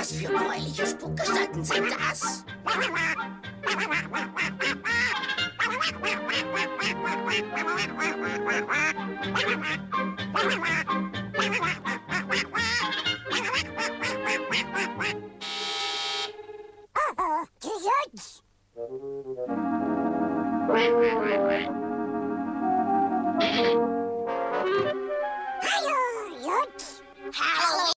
Was für gräuliche Spukgestalten sind das? Oh, oh, die Jungs!